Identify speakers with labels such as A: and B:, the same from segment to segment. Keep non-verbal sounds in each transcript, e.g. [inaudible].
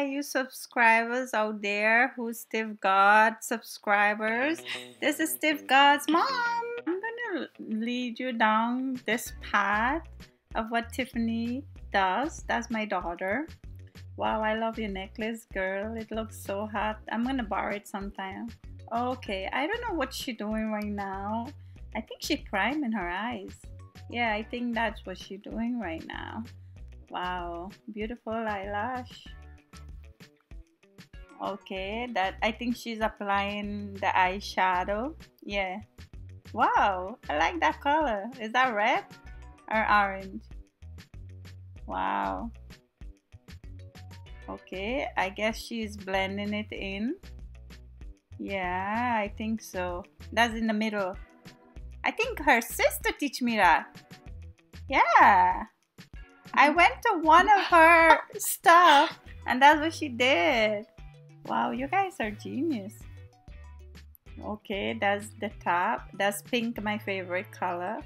A: you subscribers out there who's Tiffgod subscribers. This is Tiffgod's mom. I'm gonna lead you down this path of what Tiffany does. That's my daughter. Wow, I love your necklace, girl. It looks so hot. I'm gonna borrow it sometime. Okay, I don't know what she's doing right now. I think she's priming her eyes. Yeah, I think that's what she's doing right now. Wow, beautiful eyelash. Okay, that I think she's applying the eyeshadow. Yeah. Wow, I like that color. Is that red or orange? Wow. Okay, I guess she's blending it in. Yeah, I think so. That's in the middle. I think her sister teach me that. Yeah. I mm-hmm. went to one of her [laughs] stuff and that's what she did. Wow, you guys are genius. Okay, that's the top. That's pink, my favorite color.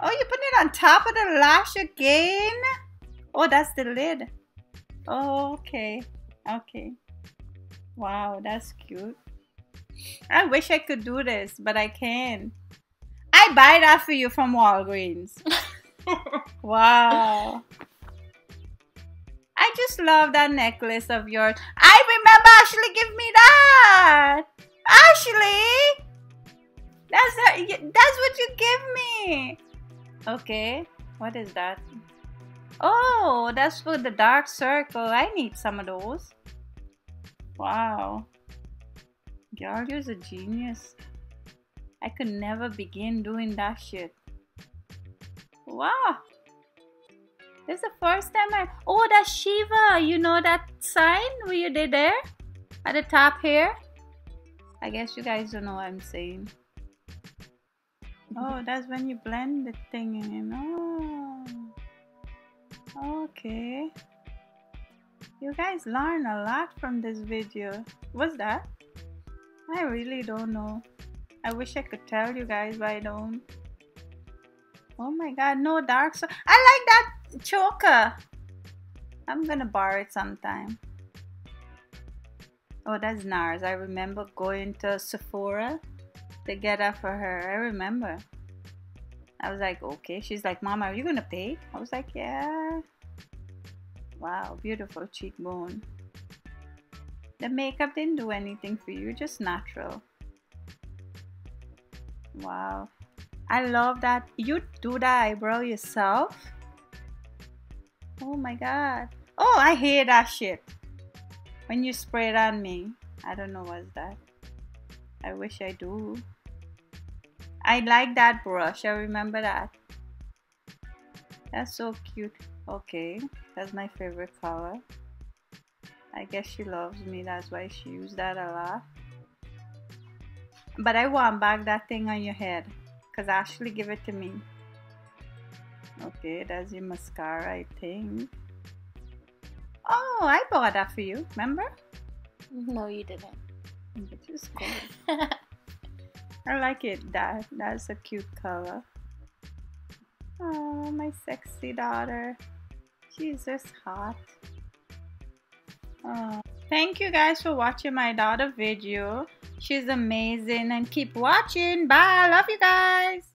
A: Oh, you put it on top of the lash again? Oh, that's the lid. Oh, okay. Okay. Wow, that's cute. I wish I could do this, but I can't. I buy that for you from Walgreens. [laughs] wow. I just love that necklace of yours. I remember Ashley give me that. Ashley, that's that's what you give me. Okay, what is that? Oh, that's for the dark circle. I need some of those. Wow. Girl, you're a genius. I could never begin doing that shit. Wow. This is the first time I... Oh, that's Shiva. You know that sign? Were you did there? At the top here? I guess you guys don't know what I'm saying. Oh, that's when you blend the thing in. Oh. Okay. You guys learn a lot from this video. What's that? I really don't know. I wish I could tell you guys, but I don't. Oh my god, no dark so I like that choker. I'm gonna borrow it sometime. Oh, that's NARS. I remember going to Sephora to get that for her. I remember. I was like, okay. She's like, Mom, are you gonna pay? I was like, yeah. Wow, beautiful cheekbone. The makeup didn't do anything for you, just natural. Wow. I love that. You do that eyebrow yourself? Oh my god. Oh, I hate that shit. When you spray it on me. I don't know what's that. I wish I do. I like that brush. I remember that. That's so cute. Okay, that's my favorite color. I guess she loves me. That's why she used that a lot. But I want back that thing on your head. Because Ashley give it to me. Okay, that's your mascara, I think. Oh, I bought that for you. Remember?
B: No, you didn't.
A: It is cool. I like it. That that's a cute color. Oh, my sexy daughter. She's just hot. Oh. Thank you guys for watching my daughter video. She's amazing and keep watching. Bye. Love you guys.